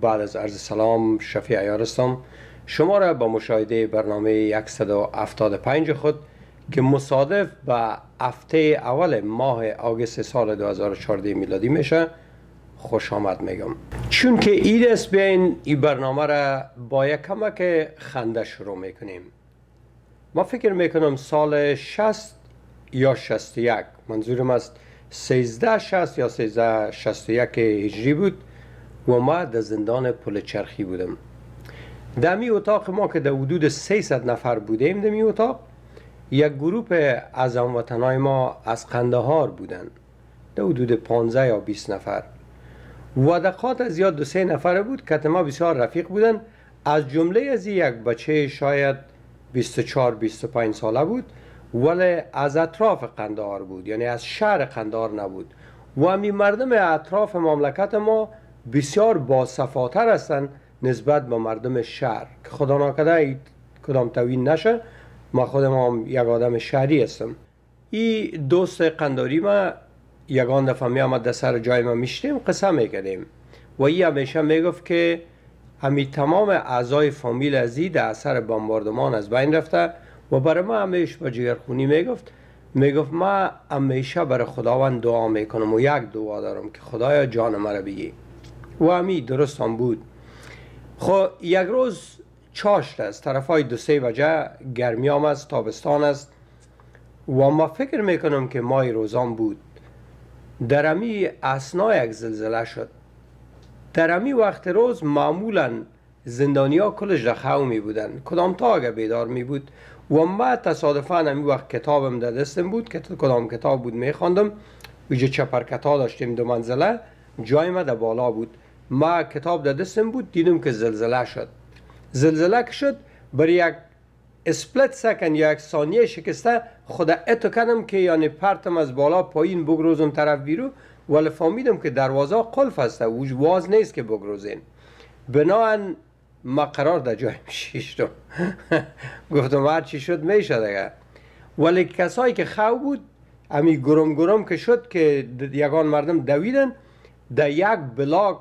بعد از عرض سلام شفیع ایار شما را به مشاهده برنامه 175 خود که مصادف به هفته اول ماه آگست سال 2014 میلادی میشه خوش آمد میگم. چون که اید است بیاین این برنامه را با یک کمک خنده شروع می‌کنیم. ما فکر می‌کنم سال 60 یا 61 منظورم است 13 60 یا 13 61 هجری بود و ما در زندان پل چرخی بودم. در می اتاق ما که در حدود 300 نفر بودیم در می اتاق یک گروپ از هموطنهای ما از قندهار بودن در حدود 15 یا 20 نفر. و دقات از یاد دو سه نفره بود که ما بسیار رفیق بودن از جمله از یک بچه شاید 24 25 ساله بود ولی از اطراف قندهار بود یعنی از شهر قندهار نبود. و همی مردم اطراف مملکت ما بسیار باصفاتر هستند نسبت به مردم شهر. که خدا ناکده کدام توین نشه ما خودم هم یک آدم شهری هستم. این دوست قنداری ما یگان دفعه می آمد سر جای ما میشتیم قصه می‌کردیم. و ای همیشه می‌گفت که همی تمام اعضای فامیل ازی در اثر بمباردمان از بین رفته و برای ما همیشه با جگرخونی می‌گفت. می‌گفت ما همیشه برای خداوند دعا می‌کنم و یک دعا دارم که خدایا جان مرا بگی و همی درست هم بود. خب یک روز چاشت است. طرف های دو سه وجه گرمیام است تابستان است. و ما فکر می‌کنم که مای روزان بود. در امی اسنا یک زلزله شد. در امی وقت روز معمولا زندانیا کلش رخو می بودن. کدام تا اگه بیدار می بود. و ما تصادفا امی وقت کتابم در دستم بود که کدام کتاب بود می خواندم ویجه چپرکتا داشتیم دو منزله. جای ما در بالا بود. ما کتاب در دستم بود دیدم که زلزله شد. زلزله که شد بر یک اسپلت سکن یا یک ثانیه شکسته خدا اتو کردم که یعنی پرتم از بالا پایین بگروزم طرف بیرو ولی فهمیدم که دروازه قلف هسته و واز نیست که بگروزین. بناهن ما قرار در جایم شیشتم گفتم هر چی شد میشه دیگه. ولی کسایی که خو بود امی گرم گرم که شد که یگان مردم دویدن در یک بلاک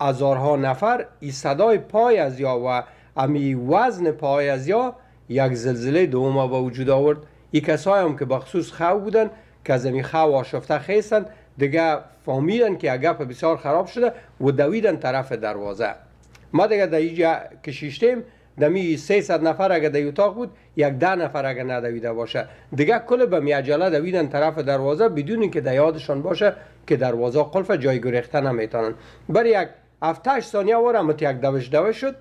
هزارها نفر ای صدای پای از یا و امی وزن پای از یا یک زلزله دوم با وجود آورد. ای کسایی هم که بخصوص خو بودن که از امی خو آشفته خیستن دیگه فهمیدن که اگپ بسیار خراب شده و دویدن طرف دروازه. ما دیگه در اینجا کشیشتیم. دمی 300 نفر اگه در اتاق بود یک ده نفر اگه ندویده باشه. دیگه کل به میعجله دویدن طرف دروازه بدون اینکه در یادشان باشه که دروازه قلف جای گریخته نمی‌تونن. برای یک هفتش ثانیه وارم یک دوش دوش شد.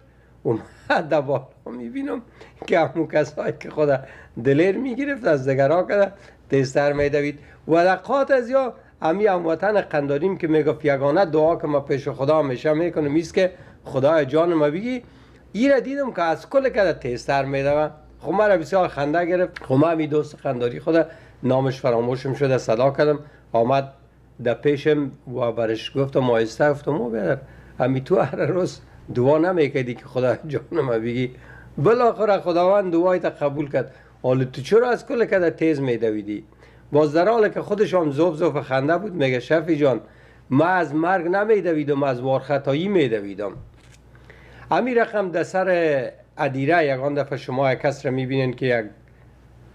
و من در بالا می‌بینم که همون کسایی که خود دلیر می‌گرفت از دگرها کده تیستر میدوید. و دقات از یا امی هموطن قنداریم که می‌گفت یگانه دعا که ما پیش خدا همیشه می‌کنم ایست که خدای جان ما بگی. ای را دیدم که از کل کده تیستر میدوم خب من بسیار خنده گرفت. خب من می دوست خنداری خدا نامش فراموشم شده صدا کردم. آمد در پیشم و برش گفتم آیسته گفتم بیادر همی تو هر روز دعا نمی‌کردی که خدا جان ما بگی. بالاخره خداوند دعای تا قبول کرد. حالا تو چرا از کل کده تیز میدویدی؟ باز در حالی که خودش هم زوف زوف خنده بود میگه شفی جان ما از مرگ نمیدویدم از وارخطایی میدویدم. امی رقم در سر ادیره یگان دفعه شما یک کس را می‌بینین که یک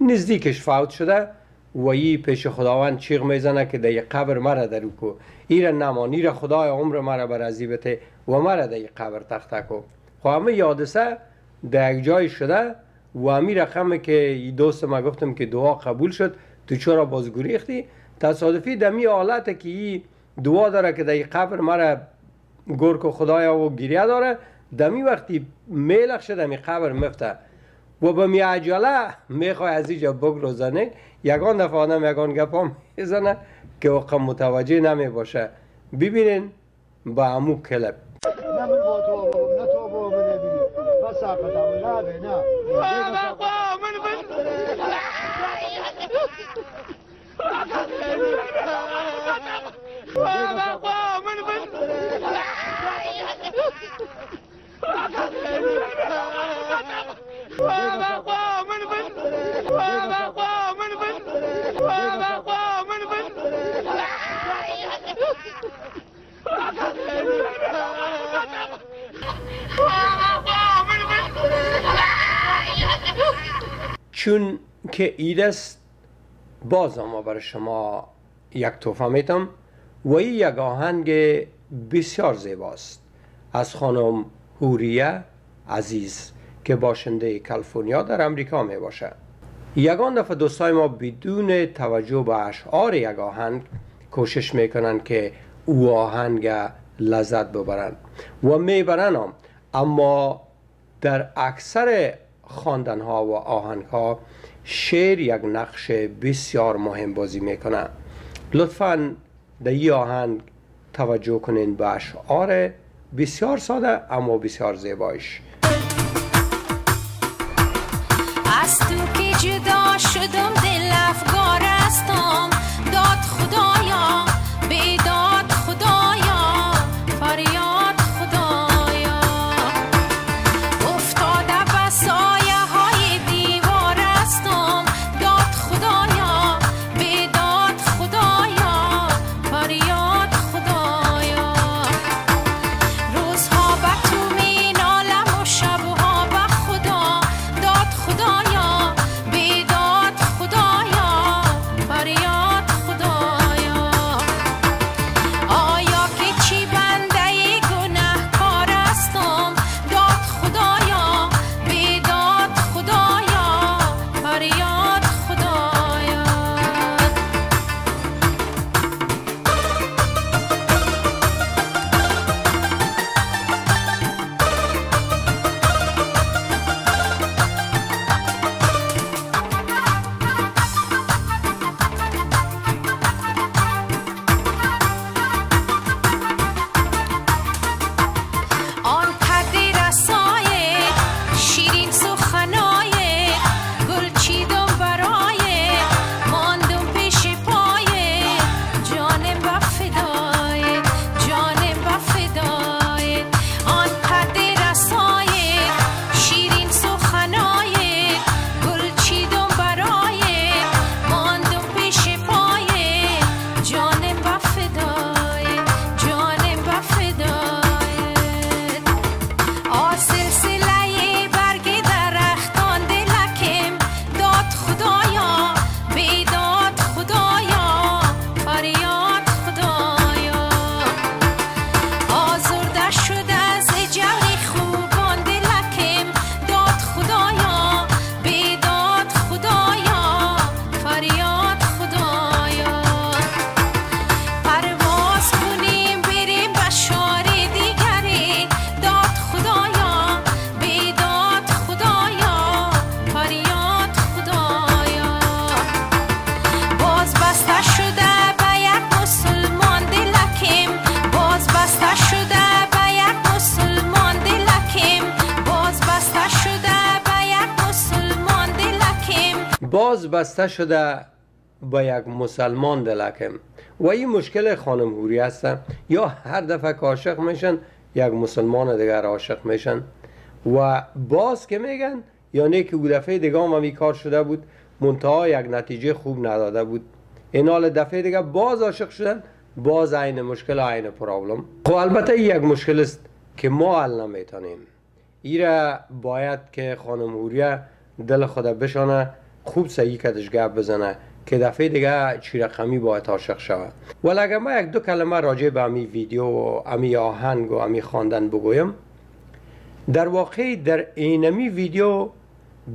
نزدیکش فوت شده. و ای پیش خداوند چیغ می‌زنه که در قبر مرا در کو. ایره نمانی را خدای عمر مرا بر عذیبته و مرا در قبر تخته کو. خو همه یادسه در یک جای شده و امی رقم که دوست ما گفتم که دعا قبول شد تو چرا باز گریختی تصادفی دمی حالت که ای دعا داره که در قبر مرا گرک و خدایا و گریه داره. دمی وقتی میلخ شده می قبر مفته. و به می عجله می‌خوای از اینجا بگروزنه یگان دفعه آدم یگان گپا می‌زنه که واقعا متوجه نمی باشه ببینین با امو کلب چون که اید است ما بر شما یک توفه میتم و این یک آهنگ بسیار زیباست. از خانم هوریه عزیز که باشنده کالیفرنیا در امریکا می باشد یگان دفعه دوستای ما بدون توجه به اشعار یک آهنگ کوشش می‌کنند که او آهنگ لذت ببرند و می‌برن هم اما در اکثر خواندن ها و آهنگ ها شعر یک نقش بسیار مهم بازی می‌کنه. لطفا در این آهنگ توجه کنین به اشعار بسیار ساده اما بسیار زیبایش. از تو که جدا شدم دل افگار بسته شده با یک مسلمان دلکم. و این مشکل خانم هوری یا هر دفعه که عاشق میشن یک مسلمان دیگر عاشق میشن. و باز که میگن یعنی که او دفعه دیگه هم کار شده بود منتها یک نتیجه خوب نداده بود. این حال دفعه دیگه باز عاشق شدن باز عین مشکل عین پرابلم. خب البته یک مشکل است که ما حل نمی‌تونیم. ایره باید که خانم هوریه دل خود بشانه خوب سعی کدش گپ بزنه که دفعه دیگه چی رقمی باید عاشق شود. ولی اگر ما یک دو کلمه راجع به امی ویدیو و امی آهنگ و امی خواندن بگویم در واقع در اینمی ویدیو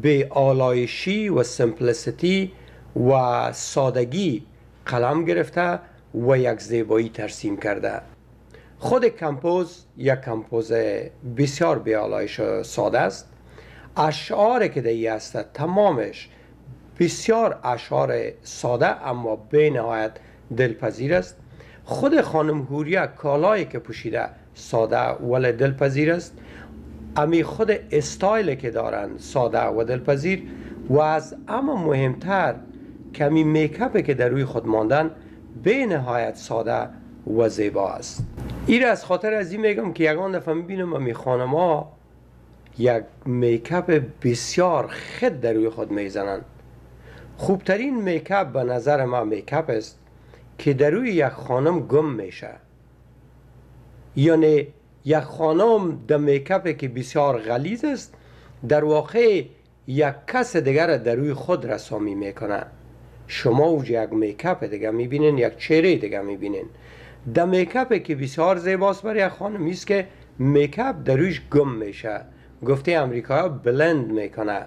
به آلایشی و سمپلسیتی و سادگی قلم گرفته و یک زیبایی ترسیم کرده. خود کمپوز یک کمپوز بسیار به آلایش ساده است. اشعار که در است تمامش بسیار اشعار ساده اما به نهایت دلپذیر است. خود خانم هوریا کالایی که پوشیده ساده ولی دلپذیر است. امی خود استایل که دارن ساده و دلپذیر و از اما مهمتر کمی میکپ که در روی خود ماندن به نهایت ساده و زیبا است. این از خاطر از این میگم که یگان دفعه می‌بینم امی خانم ها یک میکپ بسیار خد در روی خود می‌زنن خوبترین میکپ به نظر ما میکپ است که در روی یک خانم گم میشه. یعنی یک خانم در میکپ که بسیار غلیظ است در واقع یک کس دیگر در روی خود رسامی می‌کنه. شما اوج یک میکپ دیگه می‌بینین یک چهره دیگه می‌بینین. در میکپ که بسیار زیباست برای یک خانمی است که میکپ در رویش گم میشه. گفته امریکا بلند می‌کنه.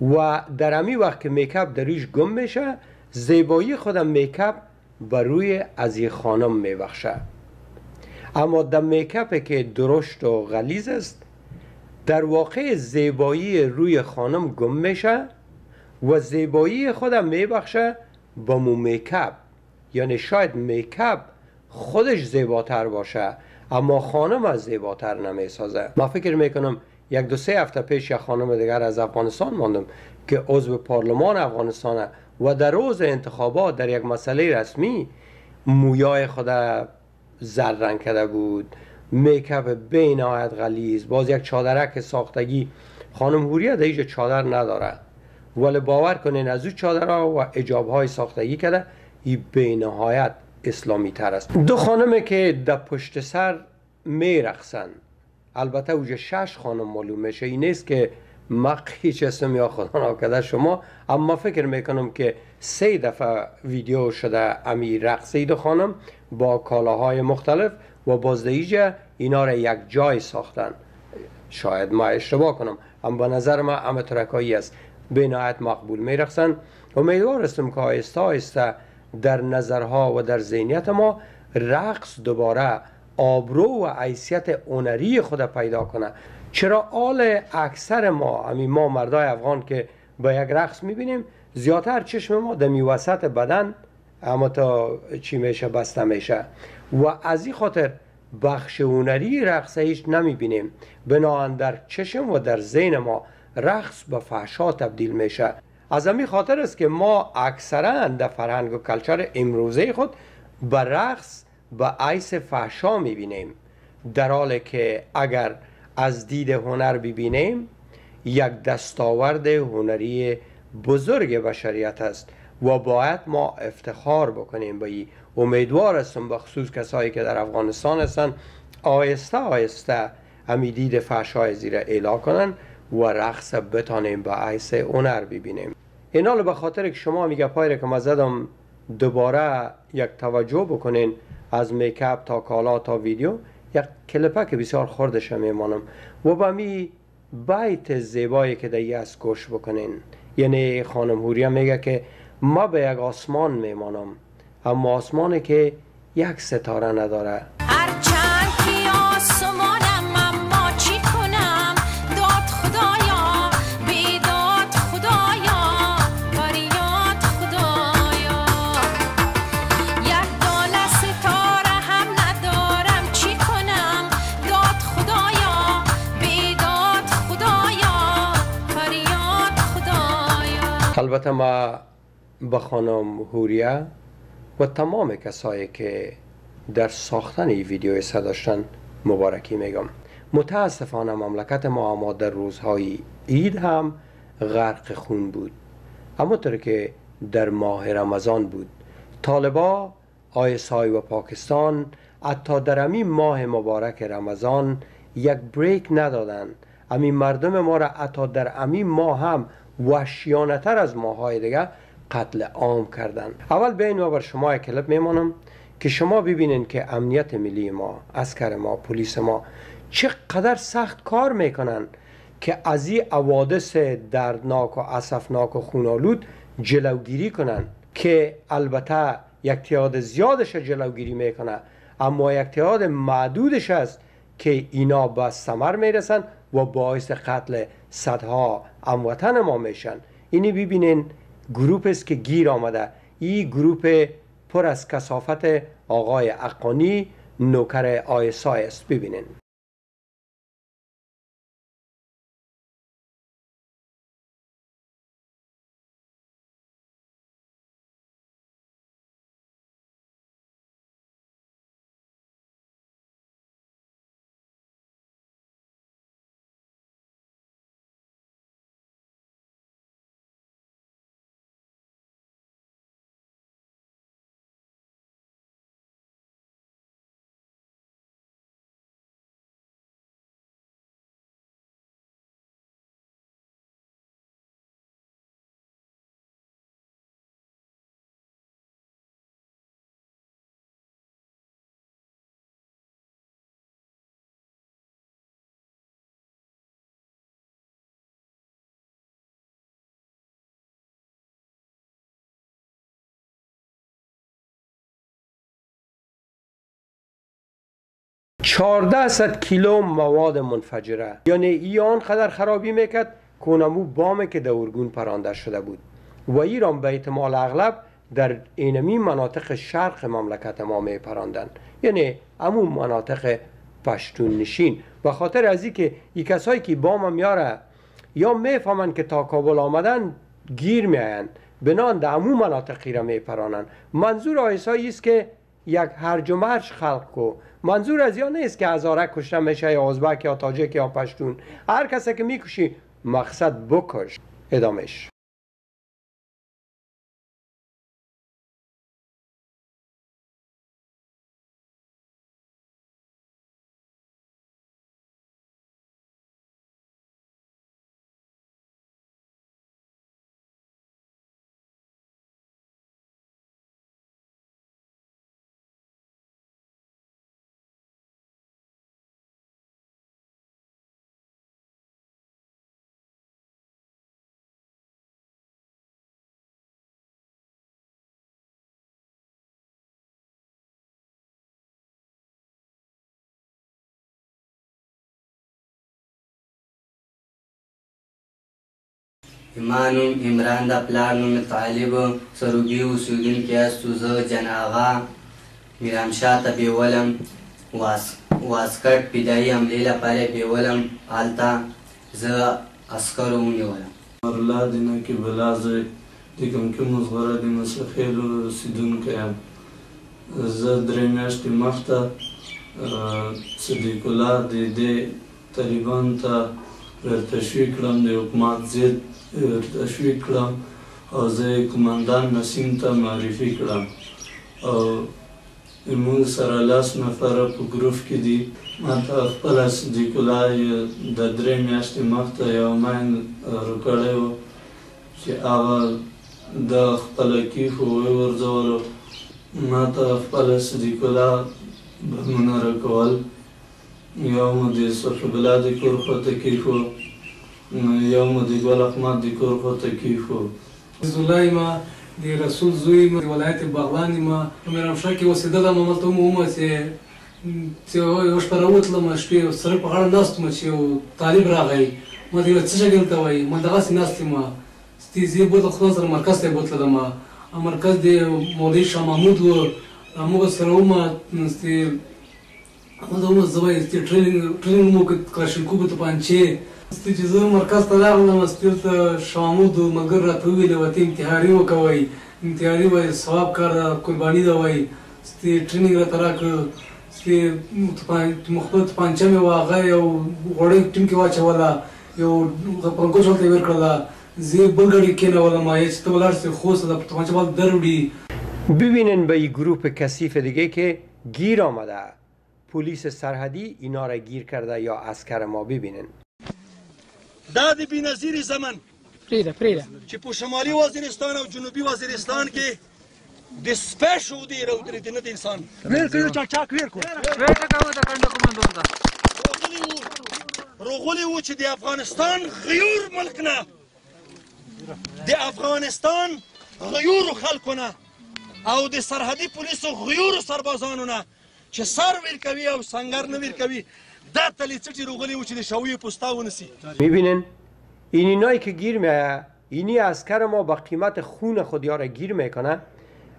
و در امی وقت که میکپ در رویش گم میشه زیبایی خودم میکپ بر روی از یک خانم میبخشه. اما در میکپ که درشت و غلیظ است در واقع زیبایی روی خانم گم میشه و زیبایی خودم میبخشه با مو میکپ یعنی شاید میکپ خودش زیباتر باشه اما خانم از زیباتر نمی‌سازه. ما فکر می‌کنم یک دو سه هفته پیش یک خانم دیگر از افغانستان ماندم که عضو پارلمان افغانستان و در روز انتخابات در یک مسئله رسمی مویای خود زرد رنگ کرده بود. میکپ به نهایت غلیظ باز یک چادرک ساختگی. خانم هوریه در چادر نداره. ولی باور کنین از او چادرها و اجاب های ساختگی کرده ای به نهایت اسلامی تر است. دو خانمه که در پشت سر می رقصن البته اوجه شش خانم معلوم میشه. این نیست که ما هیچ اسم یا خدا ناکده شما اما فکر می‌کنم که سه دفعه ویدیو شده امی رقص دو خانم با کالاهای مختلف و بازدهیجه اینا را یک جای ساختن. شاید ما اشتباه کنم اما به نظر ما همه ترکایی است. به مقبول می رقصن امیدوار هستم که آهسته آهسته در نظرها و در ذهنیت ما رقص دوباره آبرو و حیثیت هنری خود پیدا کنه. چرا آل اکثر ما همین ما مردای افغان که با یک رقص می‌بینیم زیادتر چشم ما دمی وسط بدن اما تا چی میشه بسته میشه. و از این خاطر بخش هنری رقص هیچ نمی‌بینیم. بناهن در چشم و در ذهن ما رقص به فحشا تبدیل میشه. از همین خاطر است که ما اکثرا در فرهنگ و کلچر امروزه خود به رقص به عیس فحشا می‌بینیم. در حالی که اگر از دید هنر ببینیم یک دستاورد هنری بزرگ بشریت است و باید ما افتخار بکنیم. به این امیدوار هستم بخصوص کسایی که در افغانستان هستن آهسته آهسته همی دید فحشای زیر اعلا کنن و رقص بتانیم به عیس هنر ببینیم. این حال به خاطر که شما میگه پای که ما زدم دوباره یک توجه بکنین. از میکپ تا کالا تا ویدیو یک کلپک بسیار خوردش میمانم. و با می بیت زیبایی که دیگه از گوش بکنین. یعنی خانم هوریا میگه که ما به یک آسمان میمانم. اما آسمانی که یک ستاره نداره. ما به خانم هوریا و تمام کسایی که در ساختن این ویدیو حصه داشتن مبارکی میگم. متاسفانه مملکت ما اما در روزهای عید هم غرق خون بود. اما طور که در ماه رمضان بود. طالبا آیسای و پاکستان حتی در همین ماه مبارک رمضان یک بریک ندادن همین مردم ما را حتی در همین ماه هم وحشیانه تر از ماهای دیگه قتل عام کردن. اول بین و بر شما کلب میمانم که شما ببینین که امنیت ملی ما اسکر ما پلیس ما چقدر سخت کار می‌کنن که از این حوادث دردناک و اسفناک و خونالود جلوگیری کنن که البته یک تعداد زیادش جلوگیری می‌کنه اما یک تعداد معدودش است که اینا به سمر می‌رسن و باعث قتل صدها اموطن ما میشن. اینی ببینین گروپ است که گیر آمده. این گروپ پر از کسافت آقای اقانی نوکر آیسای است. ببینین. 1400 کیلو مواد منفجره. یعنی ای آنقدر خرابی می‌کرد کونمو بامه که در ارگون پرانده شده بود. و ایران به احتمال اغلب در اینمی مناطق شرق مملکت ما می پراندن یعنی امو مناطق پشتون نشین. به خاطر از که ای کسایی که بام میاره یا می‌فهمن که تا کابل آمدن گیر میاین بنان در امو مناطقی را میپرانن منظور آیسایی است که یک هرج و مرج خلق کو. منظور از یا نیست که هزارک کشته میشه یا ازبک یا تاجک یا پشتون. هر کسی که می‌کشی مقصد بکش. ادامش ما نوم عمران د پلار نوم طالب سروبي اوسېدونکی یاستو زه جناغا میرامشاه ته بیولم واس واسکټ پیدایي حملې لپاره بیولم هلته زه عسکرو ونیولم. مرلا دینه کې بلا زه د کوم کوم مصغره د مسخیلو اوسېدونکی یم. زه درې میاشتې مخته صدیق الله د دې طالبان ته ورتشویق کړم د حکومت ضد تشویق کړم او زه کمانډان نسیم ته معرفي کړم. او موږ سره لاس نفره په ګروپ کې دي. ما ته خپله صدیق الله د درې میاشتې مخته یو ماین روکړی و چې هغه د خپله کیښو وغورځولو. ما ته خپله صدیق الله بمونه راکول یو مو د صفح بلا د کور خواته کیښو یو مو د ګل احمد د کور خواته کیښو. زولای ما د رسول زوی ما د ولایت باغوان ما. په میرامشاه کې اوسېدله نو ملته مو ومه چې یو شپه راوتلم شپې سره په غاړه ناست وم چې یو طالب راغی. ما ته څه شی دلته وایي ما دغسې ناست یم ستې زه بوتل خدای سره مرکز ته بوتلم مرکز د مولوي شاه محمود و. موږ سره ومه ستې هغه زه اوس زه وایي چې ټرېننګ ټرېننګ مو کلاشینکوف ته پانچې ستې چې زه مرکز ته راغلم ستې ته شامود مګر راته ویلې وته امتحاري وکوي امتحاري وایي ثواب کار قرباني دا وایي ستې ټرېننګ راته راکړ ستې مخبط پانچه مې واغه یو غوړې ټیم کې واچوله یو پرنګو شول ته ورکړله زه بل غړي کې نه ولما یې چې ولاړ سي خو سره پانچه بال درودي ببینن به گروه کثیف دیگه که گیر آمده پلیس سرحدی اینا را گیر کرده یا اسکر ما ببینن. داد بی نظیر زمن. پریده پریده. چی پو شمالی وزیرستان او جنوبی وزیرستان که دسپه شو دی رو دری دینه دی انسان. ویر کنو چاک چاک ویر کن. ویر کنو دا کنده کماندون دا روغلی و روغلی و چی دی افغانستان غیور ملک نه. دی افغانستان غیور خلق نه. او د سرحدي پولیسو غیور سربازانو نه. چې سر ویر کوي او سنگر نه ویر کوي دا تلی چټي روغلي وو چې د شوی پستا ونسی می‌بینین این اینایی که گیر میه اینی اسکر ما با قیمت خون خود یاره گیر می‌کنه.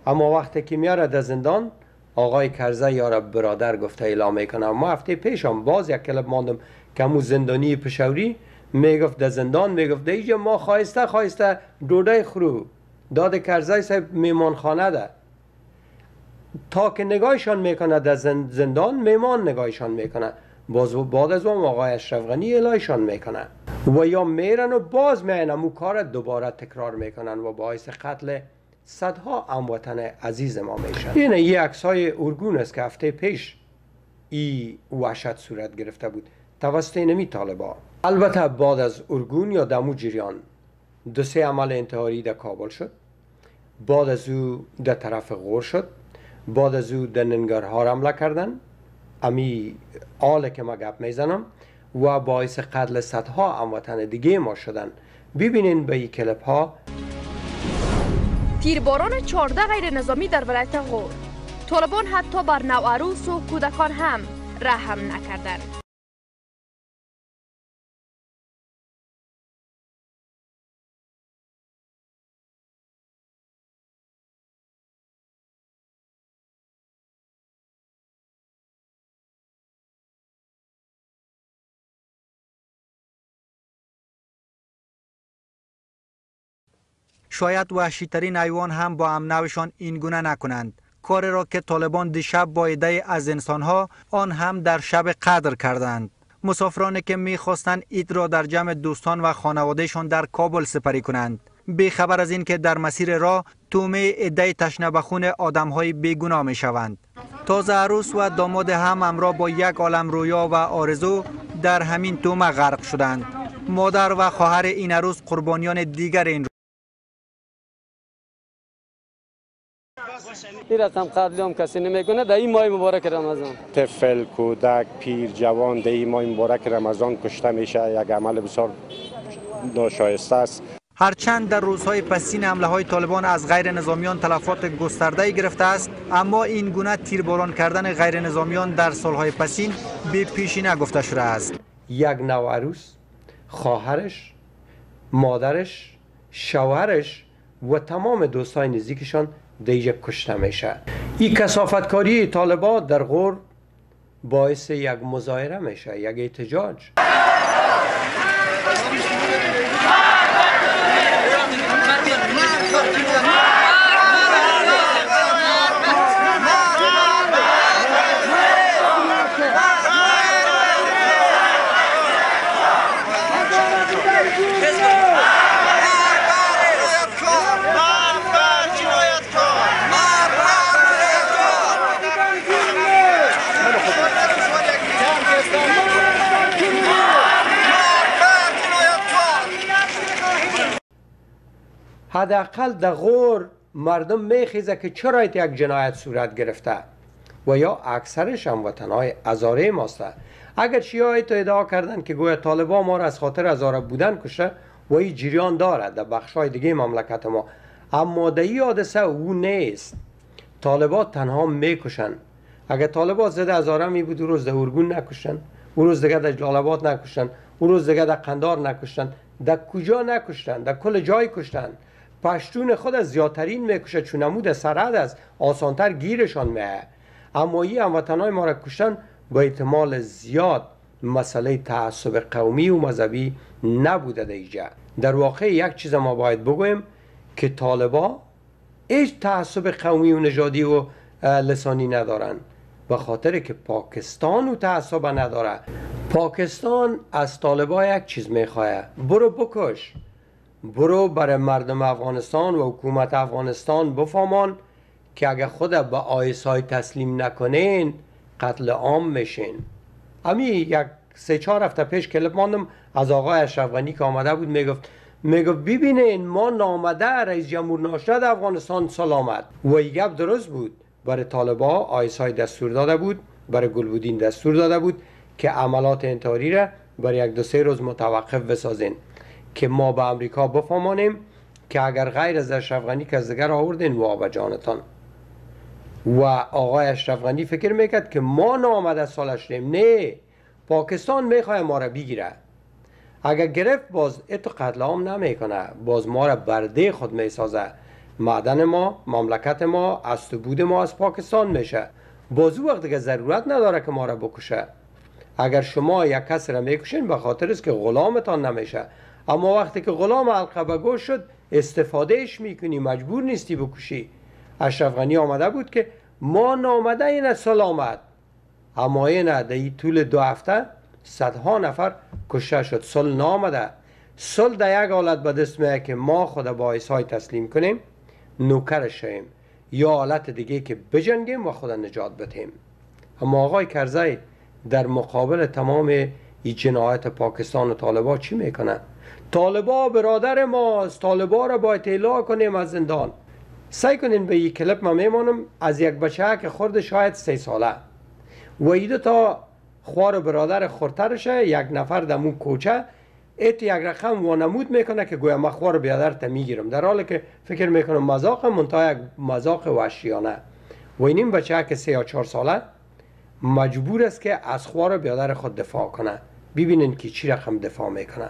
اما وقتی که میاره در زندان آقای کرزه یاره برادر گفته اعلام می‌کنه. ما هفته پیشم باز یک کلب ماندم که همون زندانی پشوری می‌گفت در زندان می‌گفت در ما خواهسته خواهسته دوده خرو. داد کرزه صاحب میمانخانه ده. تا که نگاهشان می‌کنه در زن- زندان میمان نگاهشان می‌کنه باز و بعد از اون آقای اشرف غنی الهشان می‌کنه و یا میرن و باز میان امو کار دوباره تکرار می‌کنن و باعث قتل صدها هموطن عزیز ما میشن. این یه عکس های ارگون است که هفته پیش ای وحشت صورت گرفته بود. توسط نمی طالبا. البته بعد از ارگون یا دمو جریان. دو سه عمل انتحاری در کابل شد. بعد از او در طرف غور شد. بعد از او در ننگرهار حمله کردن. امی آل که ما گپ می‌زنم و باعث قتل صدها هموطن دیگه ما شدن. ببینین به این کلپ ها تیرباران 14 غیر نظامی در ولایت غور. طالبان حتی بر نوعروس و کودکان هم رحم نکردند. شاید وحشیترین حیوان هم با امنوشان این گونه نکنند. کار را که طالبان دیشب با ایده از انسانها آن هم در شب قدر کردند. مسافرانی که می‌خواستند اید را در جمع دوستان و خانوادهشان در کابل سپری کنند. خبر از اینکه در مسیر راه تومه عده تشنه به خون آدمهای بیگناه می شوند تازه عروس و داماد هم همراه با یک عالم رویا و آرزو در همین تومه غرق شدند. مادر و خواهر این عروس قربانیان دیگر این این رقم قبلی هم کسی نمی‌کنه در این ماه مبارک رمضان. طفل کودک پیر جوان در این ماه مبارک رمضان کشته میشه یک عمل بسیار ناشایسته است. هرچند در روزهای پسین حمله های طالبان از غیر نظامیان تلفات گسترده گرفته است اما این گونه تیرباران کردن غیر نظامیان در سالهای پسین به پیشی نگفته شده است. یک نو عروس خواهرش مادرش شوهرش و تمام دوستای نزدیکشان دیگه کشته میشه این کسافتکاری طالبان در غور باعث یک مظاهره میشه یک احتجاج. حداقل در غور مردم میخیزه که چرا یک جنایت صورت گرفته و یا اکثرش هم وطنهای ازاره ماست. اگر شیعه تو ادعا کردن که گویا طالبان ما را از خاطر ازاره بودن کشته و این جریان داره در بخشای دیگه مملکت ما. اما در این حادثه او نیست. طالبان تنها می‌کشن. اگر طالبان زده ازاره می بود او روز در ارگون نکشتن او روز دیگه در جلال آباد نکشتن او روز دیگه در قندار نکشتن در کجا نکشتن در کل جای کشتن. پشتون خود از زیادترین می‌کشه چون نمود سرد از آسانتر گیرشان میه اما این هموطنهای ما را کشتن با احتمال زیاد مسئله تعصب قومی و مذهبی نبوده دیجا. در واقع یک چیز ما باید بگویم که طالبا هیچ تعصب قومی و نژادی و لسانی ندارن. به خاطر که پاکستان و تعصب نداره. پاکستان از طالبا یک چیز می‌خواه. برو بکش. برو برای مردم افغانستان و حکومت افغانستان بفهمان که اگر خود به آیس های تسلیم نکنین قتل عام میشین. امی یک سه چهار هفته پیش کلپ ماندم از آقای اشرف غنی که آمده بود می‌گفت می‌گفت ببینین ما نامده رئیس جمهور ناشد افغانستان سلامت. و گپ درست بود. برای طالبا آیس های دستور داده بود برای گلبودین دستور داده بود که عملات انتحاری را برای یک دو سه روز متوقف بسازین. که ما به امریکا بفهمانیم که اگر غیر از اشرف غنی کس دیگر آوردین وا به جانتان. و آقای اشرف غنی فکر می‌کرد که ما نامده سالش ریم نه پاکستان می‌خواه ما را بگیره. اگر گرفت باز اتو قتل عام نمی‌کنه. باز ما را برده خود می‌سازه. معدن ما مملکت ما است بود ما از پاکستان میشه. باز او وقت دیگه ضرورت نداره که ما را بکشه. اگر شما یک کس را می‌کشین به خاطر است که غلامتان نمیشه. اما وقتی که غلام القبه گوش شد استفادهش می‌کنی مجبور نیستی بکشی اشرف غنی آمده بود که ما نامده این سلامت. اما این در طول دو هفته صدها نفر کشته شد. سل نامده. سل در یک حالت به دست میه که ما خود با های تسلیم کنیم نوکرش شویم یا حالت دیگه که بجنگیم و خود نجات بتیم اما آقای کرزی در مقابل تمام این جنایت پاکستان و طالبا چی می‌کنه طالبا برادر ماست. طالبا را باید اطلاع کنیم از زندان. سعی کنین به یک کلپ ما میمانم از یک بچه که خورد شاید سه ساله. و ایدو تا خوار برادر خورترشه. یک نفر دمون کوچه. ایت یک رقم وانمود می‌کنه که گویا ما خوار برادر تا می‌گیرم. در حالی که فکر می‌کنم مذاق منتها یک مذاق وحشیانه. و اینیم بچه که سه یا چهار ساله. مجبور است که از خوار برادر خود دفاع کنه. ببینین که چی رقم دفاع می‌کنه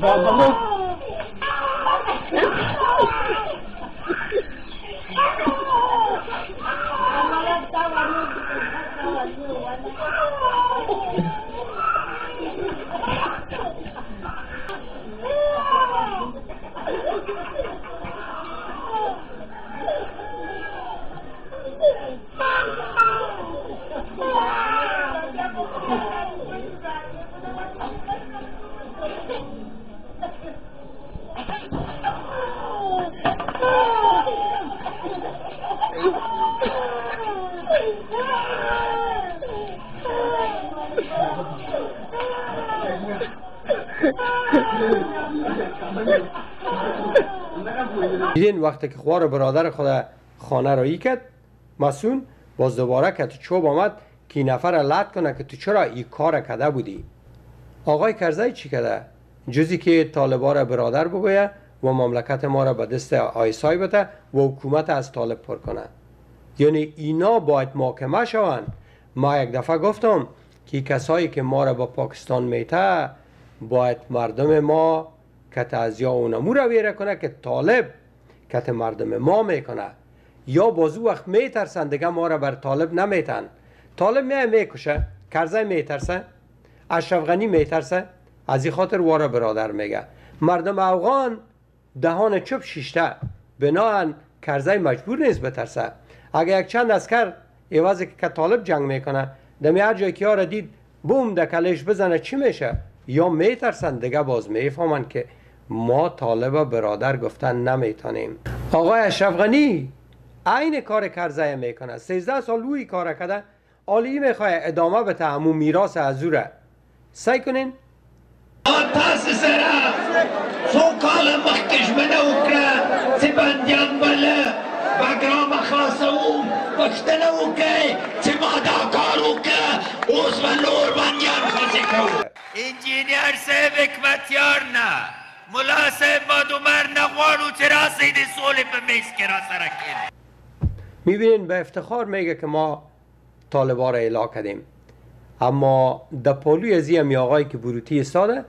Gel bana. دیدین وقتی که خوار برادر خود خانه رایی کرد مسون باز دوباره که تو چوب آمد که این نفر لط کنه که تو چرا این کار کرده بودی؟ آقای کرزی چی کرده جزی که طالبا را برادر بگویه و مملکت ما را به دست آیسای بده و حکومت از طالب پر کنه. یعنی اینا باید محاکمه شوند. ما یک دفعه گفتم که کسایی که ما را به پاکستان میته باید مردم ما کت از یا اونمو ویره کنه که طالب کت مردم ما می‌کنه. یا بازو وقت میترسن دیگه ما را بر طالب نمیتن. طالب میه می‌کشه کرزه میترسه اشرف غنی میترسه از این خاطر واره برادر میگه. مردم افغان دهان چوب شیشته بناهن کرزی مجبور نیست بترسه. اگه یک چند اسکر عوض که طالب جنگ می‌کنه دمی هر جای که یاره دید بوم دکلش بزنه چی میشه؟ یا میترسن دیگه باز می‌فهمن که ما طالب برادر گفتن نمی‌تونیم. آقای اشرف غنی عین کار کرزی می‌کنه 13 سال اوی کار کرده آلی می‌خواه ادامه به همون میراث از او را سعی کنین. کاله مخکې ژمنه وکړه چې بندیان به له بګرامه خلاصوم پوښتنه وکړئ چې ما دا کار وکړه اوس به نور بندیان خلاصې کوو انجینیر صاحب حکمتیار نه. ملا صاحب ما دومر نه غواړو چې راسئ د سولې په میز کې را سره می‌بینین به افتخار میگه که ما طالبا را اعلا کردیم اما در پالوی از این آقای که بروتی استاده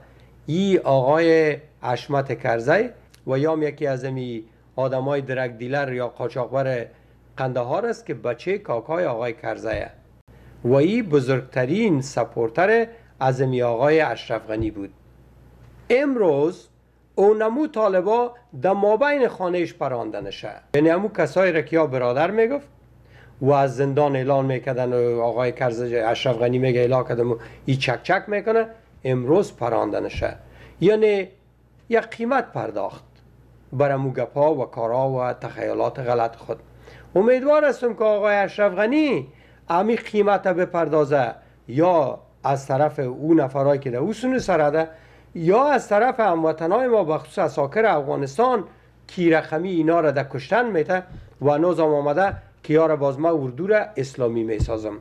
ای آقای اشمت کرزی و یا یکی از امی آدم های درک دیلر یا قاچاقبر قندهار است که بچه کاکای آقای کرزیه و ای بزرگترین سپورتر از امی آقای اشرف غنی بود. امروز اونمو طالبا در مابین خانهش پرانده نشه. یعنی امو کسایی را که یا برادر می‌گفت و از زندان اعلان می‌کردن و آقای کرز اشرف غنی میگه اعلان کردم و ای چک چک می‌کنه امروز پرانده نشه. یعنی یک قیمت پرداخت بر موگپا و کارا و تخیلات غلط خود. امیدوار هستم که آقای اشرف غنی امی قیمت بپردازه یا از طرف او نفرهایی که در او سونو سرده یا از طرف هموطنهای ما بخصوص اساکر افغانستان کی رقمی اینا را در کشتن میته و نوزم آمده که یار باز ما اردو را اسلامی می‌سازم.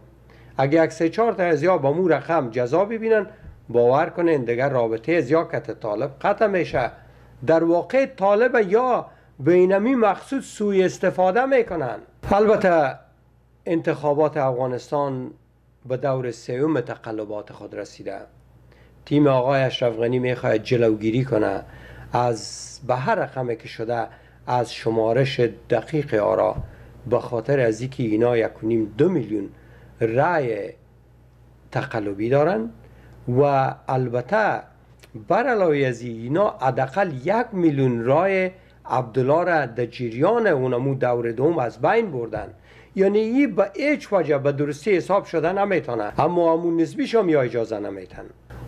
اگه یک سه چهار تا از یا با مو رقم جزا ببینن باور کنین دیگر رابطه از یا کت طالب قطع میشه. در واقع طالب یا بینمی مقصود سوی استفاده می‌کنن. البته انتخابات افغانستان به دور سوم تقلبات خود رسیده. تیم آقای اشرف غنی می‌خواهد جلوگیری کنه. از به هر رقمی که شده از شمارش دقیق آرا به خاطر از اینکه اینا یک و نیم دو میلیون رای تقلبی دارن و البته بر علاوه از اینا حداقل یک میلیون رای عبدالله را در جریان اونمو دور دوم از بین بردن. یعنی این به هیچ وجه به درستی حساب شده نمی‌تونه. اما همون نسبیش هم یا اجازه نمیتن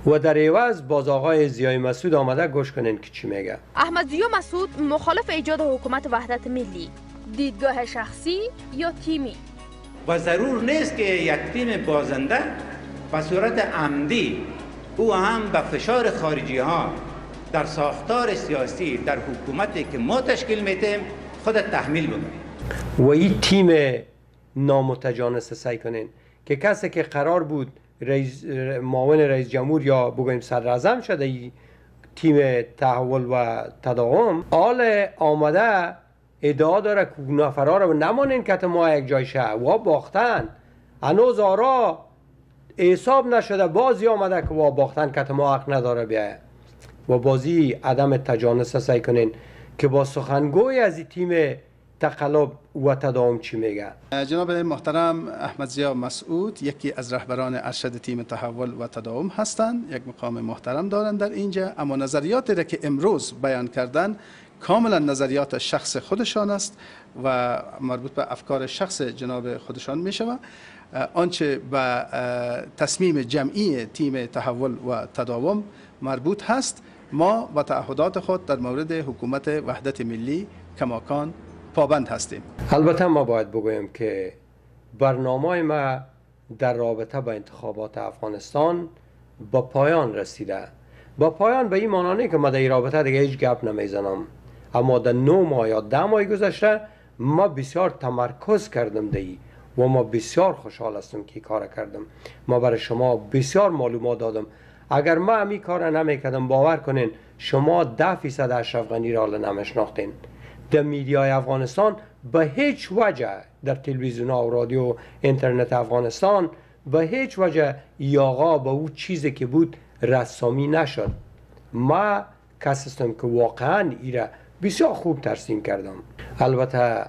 و در عوض باز آقای زیای مسعود آمده گوش کنین که چی میگه. احمد زیا مسعود مخالف ایجاد حکومت وحدت ملی دیدگاه شخصی یا تیمی؟ و ضرور نیست که یک تیم بازنده به صورت عمدی او هم به فشار خارجی ها در ساختار سیاسی در حکومتی که ما تشکیل میتیم خود تحمیل بکنیم و این تیم نامتجانس سعی کنین که کسی که قرار بود رئیس معاون رئیس جمهور یا بگویم صدر اعظم شده ای تیم تحول و تداوم آل آمده ادعا داره که نفرا رو نمانین که ما یک جای شه و باختن. هنوز آرا حساب نشده بازی آمده که وا باختن که ما حق نداره بیایه و بازی عدم تجانس سعی کنین که با سخنگوی از این تیم تقلب و تداوم چی میگه؟ جناب محترم احمد زیا مسعود یکی از رهبران ارشد تیم تحول و تداوم هستند. یک مقام محترم دارند در اینجا. اما نظریاتی را که امروز بیان کردن کاملا نظریات شخص خودشان است و مربوط به افکار شخص جناب خودشان می شود آنچه به تصمیم جمعی تیم تحول و تداوم مربوط هست ما با تعهدات خود در مورد حکومت وحدت ملی کماکان پابند هستیم. البته ما باید بگویم که برنامه ما در رابطه با انتخابات افغانستان با پایان رسیده. با پایان به این معنی که ما در رابطه دیگه هیچ گپ نمی‌زنم. اما در نو ماه یا ده ماه گذشته ما بسیار تمرکز کردم دی و ما بسیار خوشحال هستم که کار کردم. ما برای شما بسیار معلومات دادم. اگر ما همی کار نمی‌کردم باور کنین شما ده فیصد اشرف غنی را نمیشناختین در میدیای افغانستان به هیچ وجه در تلویزیون و رادیو اینترنت افغانستان به هیچ وجه یاغا به او چیزی که بود رسامی نشد. ما کس هستم که واقعا ایره بسیار خوب ترسیم کردم. البته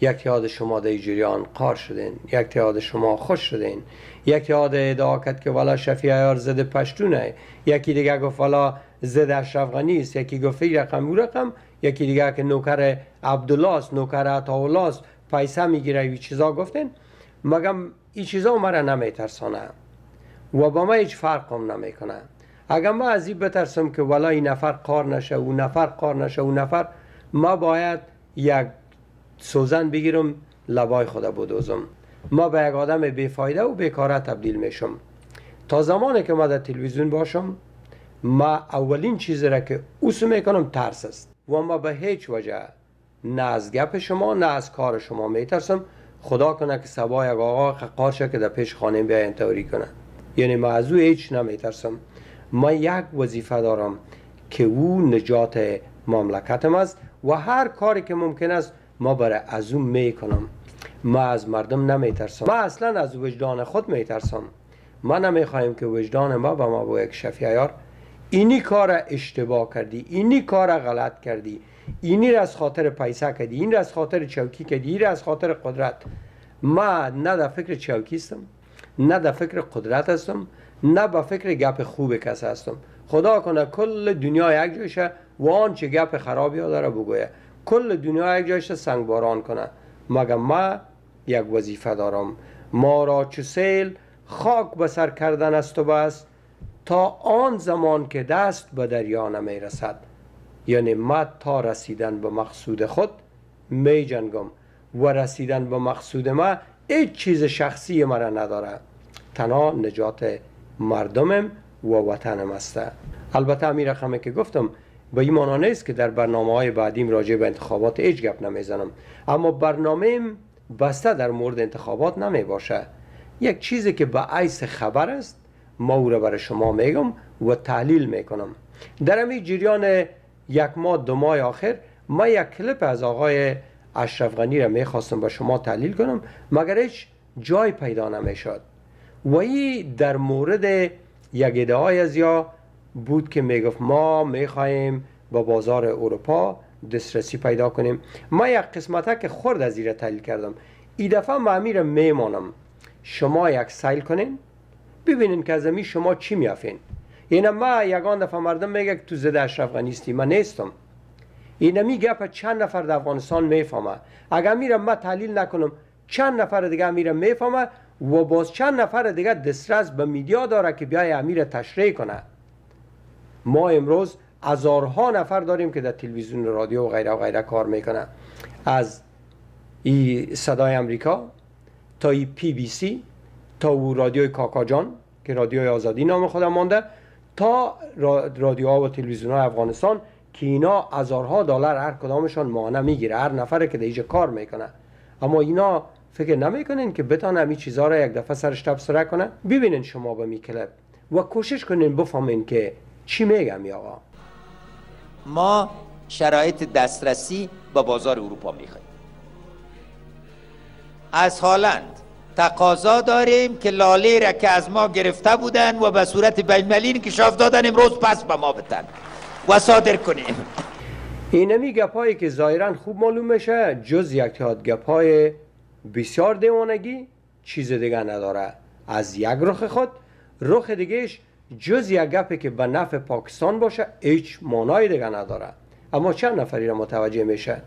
یک یاد شما در جریان قار شدین یک یاد شما خوش شدین یک یاد ادعا کرد که والا شفیع ایار زد پشتونه یکی دیگه گفت والا زد اشرف غنی است یکی گفت رقم او رقم. یکی دیگه که نوکر عبدالله است نوکر عطاالله است پیسه می‌گیره این چیزا گفتین مگم این چیزا مرا نمیترسانه. و با ما هیچ فرق هم نمی‌کنه. اگر ما از این بترسم که والا این نفر قار نشه او نفر قار نشه او نفر ما باید یک سوزن بگیرم لبای خدا بدوزم. ما به یک آدم بیفایده و بیکاره تبدیل میشم. تا زمانی که ما در تلویزیون باشم ما اولین چیزی را که اوس می‌کنم ترس است. و ما به هیچ وجه. نه از گپ شما نه از کار شما. میترسم خدا کنه که سبا یک آقا قارشه که در پیش خانه بیا انتوری کنه. یعنی ما از او هیچ نمیترسم. ما یک وظیفه دارم که او نجات مملکتم است و هر کاری که ممکن است ما برای از اون می‌کنم. ما از مردم نمیترسم. ما اصلا از وجدان خود میترسم. ما نمی‌خوایم که وجدان ما به ما با یک شفیعیار اینی کار اشتباه کردی اینی کار غلط کردی اینی را از خاطر پیسه کردی این را از خاطر چوکی کردی این را از خاطر قدرت. ما نه در فکر چوکی هستم نه در فکر قدرت هستم نه به فکر گپ خوب کس هستم. خدا کنه کل دنیا یک جایشه و آنچه گپ خرابی ها داره بگویه. کل دنیا یک جایشه سنگ باران کنه. مگه ما یک وظیفه دارم؟ ما را چو سیل خاک به سر کردن است و بس. تا آن زمان که دست به دریا نمی رسد یعنی ما تا رسیدن به مقصود خود می جنگم و رسیدن به مقصود ما هیچ چیز شخصی مرا نداره. تنها نجات مردمم و وطنم است. البته همین رقمه که گفتم به این معنی نیست که در برنامه های بعدیم راجع به انتخابات هیچ گپ نمی‌زنم. اما برنامه بسته در مورد انتخابات نمی باشه یک چیزی که به عیس خبر است ما برای شما میگم و تحلیل می‌کنم. در همین جریان یک ماه دو ماه آخر ما یک کلیپ از آقای اشرف غنی را می‌خواستم با شما تحلیل کنم مگر هیچ جای پیدا نمی‌شد. و این در مورد یک ادعای از یا بود که می‌گفت ما می‌خواهیم با بازار اروپا دسترسی پیدا کنیم. ما یک قسمت که خورد از ایره تحلیل کردم. این دفعه ما امیر میمانم. شما یک سیل کنین. ببینین که از شما چی میافین. این ما یگان دفعه مردم میگه که تو زده اشرف غنیستی. من نیستم. این می گپ چند نفر در افغانستان می‌فهمه؟ اگر میرم ما تحلیل نکنم چند نفر دیگه میرم می‌فهمه و باز چند نفر دیگه دسترس به میدیا داره که بیای امیر تشریح کنه. ما امروز هزارها نفر داریم که در تلویزیون رادیو و غیره و غیره کار می‌کنه. از ای صدای امریکا تا ای پی بی سی تا او رادیوی کاکاجان که رادیوی آزادی نام خودم مانده تا را- رادیوها و تلویزیون های افغانستان که اینا هزارها دلار هر کدامشان ماهانه می‌گیره هر نفره که دیجا کار می‌کنه. اما اینا فکر نمی‌کنین که بتانه همین چیزها را یک دفعه سرش تبصره کنه ببینین شما به می کلب و کوشش کنین بفهمین که چی میگم یا آقا. ما شرایط دسترسی به بازار اروپا می‌خوایم از هالند تقاضا داریم که لاله را که از ما گرفته بودن و به صورت بینالمللی انکشاف دادن امروز پس به ما بتن و صادر کنیم. اینمی گپایی که ظاهرا خوب معلوم میشه جز یک تیاد گپای بسیار دیوانگی چیز دیگه نداره. از یک رخ خود رخ دیگهش جز یک گپی که به نفع پاکستان باشه هیچ مانای دیگه نداره. اما چند نفری را متوجه میشه؟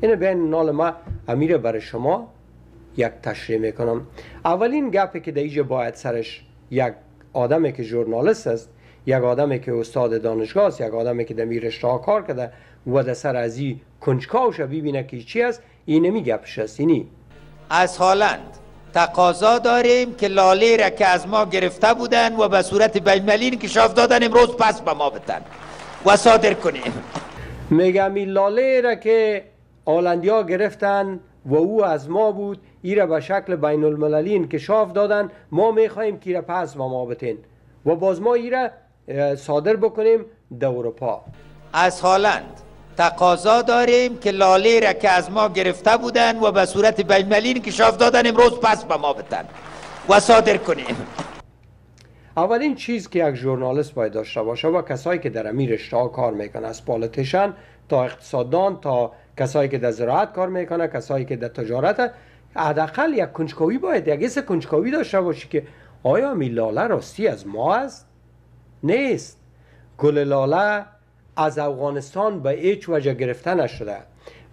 اینه بین نال ما امیر برای شما یک تشریح می‌کنم. اولین گپی که دیجا باید سرش یک آدمی که ژورنالیست است یک آدمی که استاد دانشگاه است یک آدمی که در رشته کار کرده و در سر از این کنجکاوش ببینه که چی است اینمی گپش است اینی. از هالند. تقاضا داریم که لاله را که از ما گرفته بودن و به صورت بینالمللی انکشاف دادن امروز پس به ما بتن. و صادر کنیم. میگم این لاله را که آلندیا گرفتن و او از ما بود ای را به شکل بین المللی انکشاف دادن ما می‌خواهیم که ای را پس به ما بتین. و باز ما ای را صادر بکنیم در اروپا. از هالند تقاضا داریم که لاله را که از ما گرفته بودن و به صورت بینالمللی انکشاف دادن امروز پس به ما بتن. و صادر کنیم. اولین چیز که یک ژورنالیست باید داشته باشه و کسایی که در امی رشته ها کار می‌کنه از politician تا اقتصاددان تا کسایی که در زراعت کار می‌کنه کسایی که در تجارت حداقل یک کنجکاوی باید یک حس کنجکاوی داشته باشی که آیا می لاله راستی از ما است؟ نیست. گل لاله از افغانستان به هیچ وجه گرفته نشده.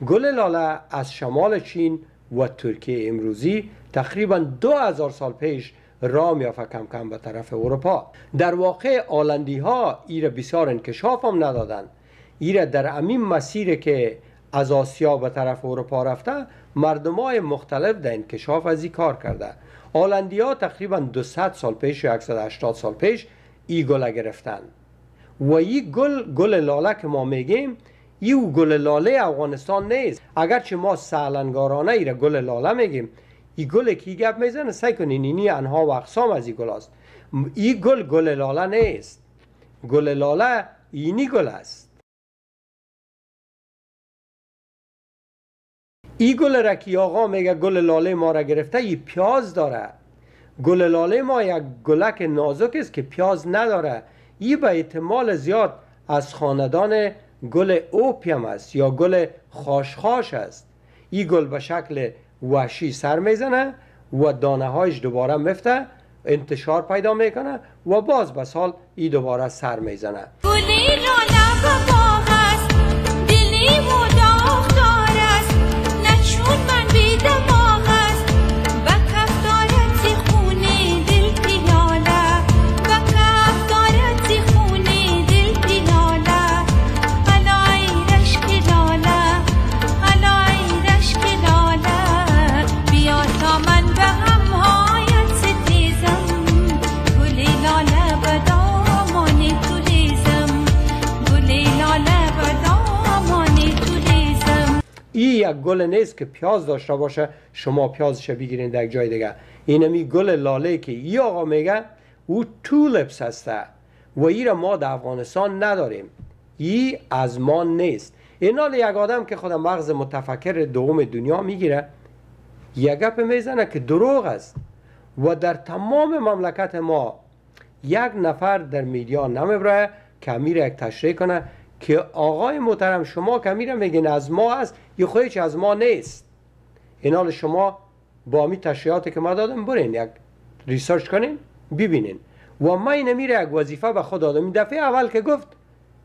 گل لاله از شمال چین و ترکیه امروزی تقریبا دو هزار سال پیش راه میافته کم کم به طرف اروپا. در واقع آلندی ها ایره بسیار انکشاف هم ندادن. ایره در امین مسیر که از آسیا به طرف اروپا رفته مردم های مختلف در انکشاف از این کار کرده. آلندی ها تقریبا 200 سال پیش یا 180 سال پیش ای گل گرفتن و این گل گل لاله که ما میگیم این گل لاله افغانستان نیست. اگرچه ما سالنگارانه ای را گل لاله میگیم این گل کی گپ می‌زنه؟ سعی کنین اینی انواع و اقسام از این گل است این گل گل لاله نیست. گل لاله اینی گل است. این گل را که آقا میگه گل لاله ما را گرفته این پیاز داره. گل لاله ما یک گلک نازک است که پیاز نداره. این به احتمال زیاد از خاندان گل اوپیم است یا گل خاشخاش است. این گل به شکل وحشی سر می‌زنه و دانه هایش دوباره مفته انتشار پیدا می‌کنه و باز به سال ای دوباره سر می‌زنه. گل نیست که پیاز داشته باشه شما پیازش بگیرین در جای دیگه. اینمی گل لاله که ای آقا میگه او تولپس هسته. و ای را ما در افغانستان نداریم. ای از ما نیست. این حال یک آدم که خود مغز متفکر دوم دنیا می‌گیره یک گپ می‌زنه که دروغ است. و در تمام مملکت ما یک نفر در میدیا نمی‌بره که امیر یک تشریح کنه. که آقای محترم شما که امیر میگین از ما است یه خودش از ما نیست. این حال شما با امی تشریحاتی که ما دادم برین یک research کنین ببینین. و ما این امیر یک وظیفه به خود دادم. دفعه اول که گفت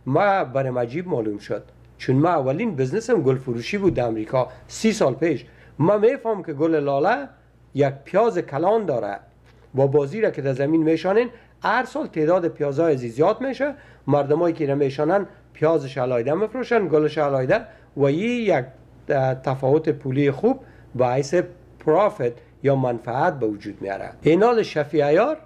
ما برم عجیب معلوم شد. چون ما اولین business م گل فروشی بود در امریکا سی سال پیش. ما میفهم که گل لاله یک پیاز کلان داره. با بازی را که در زمین میشانین هر سال تعداد پیازهای زیاد میشه. مردمایی که را میشانن پیازش علایده میفروشن گلش علایده و یک تفاوت پولی خوب باعث پرافت یا منفعت به وجود میاره. اینال شفیع عیار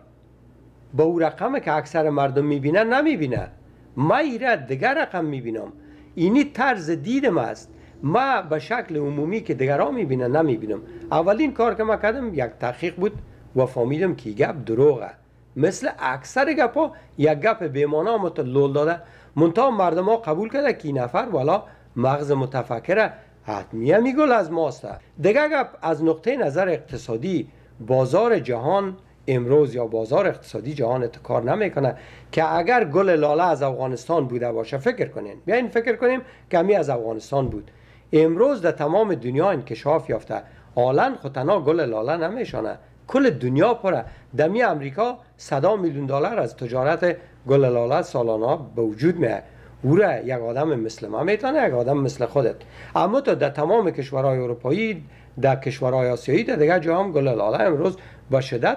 با او رقم که اکثر مردم می‌بینن نمی‌بینه. ما ایره دیگر رقم می‌بینم. اینی طرز دیدم است. ما به شکل عمومی که دیگران می‌بینن نمی‌بینم. اولین کار که ما کردم یک تحقیق بود و فهمیدم که گپ دروغه. مثل اکثر گپا یک گپ بیمانا مت لول داده. منتها مردم ها قبول کرده که این نفر والا مغز متفکره حتمیه میگل از ماست. دیگه گپ از نقطه نظر اقتصادی بازار جهان امروز یا بازار اقتصادی جهان کار نمی‌کنه که اگر گل لاله از افغانستان بوده باشه فکر کنین. بیاین فکر کنیم که همی از افغانستان بود. امروز در تمام دنیا انکشاف یافته. حالا خود تنها گل لاله نمیشانه کل دنیا پره دمی امریکا صدا میلیون دلار از تجارت گل لاله سالانه به وجود میه او را یک آدم مثل ما می‌تونه یک آدم مثل خودت. اما تو در تمام کشورهای اروپایی در کشورهای آسیایی در دیگه جا هم گل لاله امروز با شدت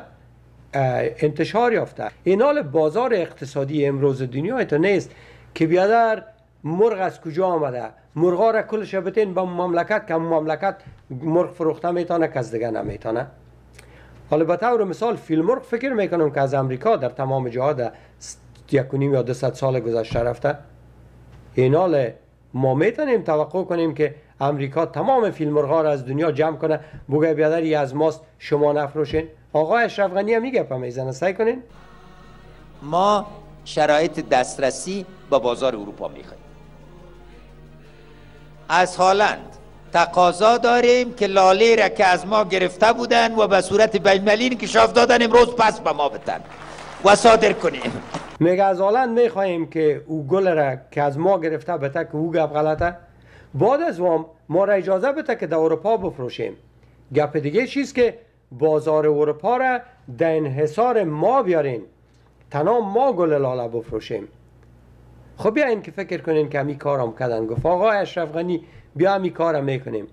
انتشار یافته. این حال بازار اقتصادی امروز دنیا تو نیست که بیادر مرغ از کجا آمده؟ مرغا را کلش بتین با مملکت که مملکت مرغ فروخته می‌تونه کس دیگه نمی‌تونه. حالا به طور مثال فیل مرغ فکر می‌کنم که از امریکا در تمام جاها در یک یا دو سال گذشته رفته. این حال ما می‌تونیم توقع کنیم که امریکا تمام فیلم مرغا را از دنیا جمع کنه. بگه بیادری از ماست شما نفروشین. آقای اشرف غنی هم میگه می‌زنه سعی کنین. ما شرایط دسترسی با بازار اروپا می‌خوایم. از هالند تقاضا داریم که لاله را که از ما گرفته بودن و به صورت بینالمللی کشاف دادن امروز پس به ما بتن. و صادر کنیم. هالند می‌خواهیم که او گل را که از ما گرفته بته که او گپ غلطه. بعد از وام ما را اجازه بده که در اروپا بفروشیم. گپ دیگه چیز که بازار اروپا را در انحصار ما بیارین تنها ما گل لاله بفروشیم. خب بیاین که فکر کنین که همی کارم کردن. گفت آقا اشرف غنی بیا همی کارم می‌کنیم.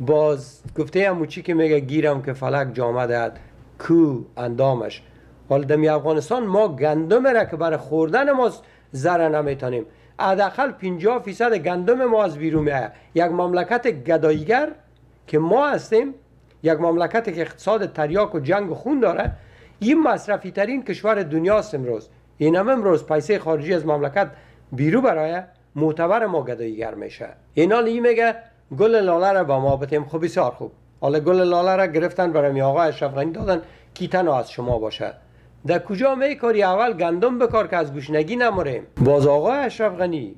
باز گفته همو چی که میگه گیرم که فلک جامعه دهد. کو اندامش. حال دمی افغانستان ما گندم را که برای خوردن ما زره نمی‌تونیم حداقل 50 فیصد گندم ما از بیرون میآید. یک مملکت گداییگر که ما هستیم یک مملکت که اقتصاد تریاک و جنگ و خون داره این مصرفی ترین کشور دنیاست امروز. این هم امروز پیسه خارجی از مملکت بیرو برای معتبر ما گداییگر میشه. این حال میگه گل لاله را با ما بتیم. خب بسیار خوب. حالا گل لاله را گرفتن برای می آقا اشرف دادن. کیتن از شما باشه؟ در کجا میکاری اول گندم بکار که از گوشنگی نموریم باز آقا اشرف غنی.